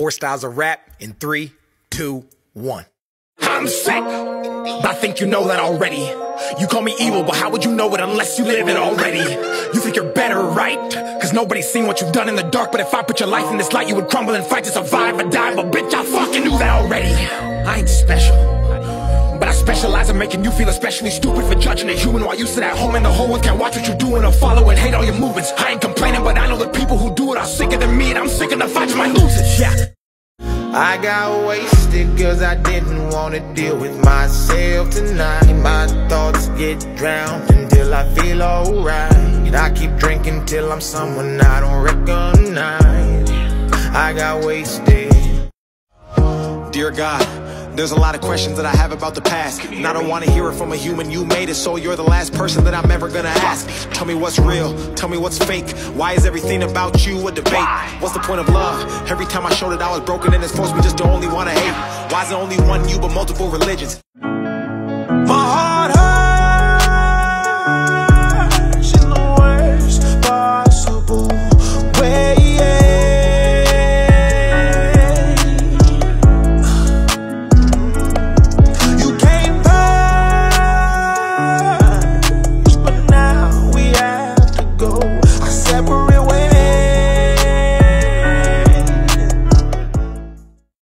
Four styles of rap in three, two, one. I'm sick, but I think you know that already. You call me evil, but how would you know it unless you live it already? You think you're better, right? Cause nobody's seen what you've done in the dark, but if I put your life in this light, you would crumble and fight to survive or die. But bitch, I fucking knew that already. I ain't special. But I specialize in making you feel especially stupid for judging a human while you sit at home and the whole world can't watch what you're doing or follow and hate all your movements. I'm sick of I just might lose it. Yeah. I got wasted cause I didn't wanna deal with myself tonight My thoughts get drowned until I feel alright I keep drinking till I'm someone I don't recognize I got wasted Dear God there's a lot of questions that I have about the past And I don't want to hear it from a human You made it so you're the last person that I'm ever gonna ask Tell me what's real, tell me what's fake Why is everything about you a debate? What's the point of love? Every time I showed it I was broken and it's forced me just to only wanna hate Why is it only one you but multiple religions?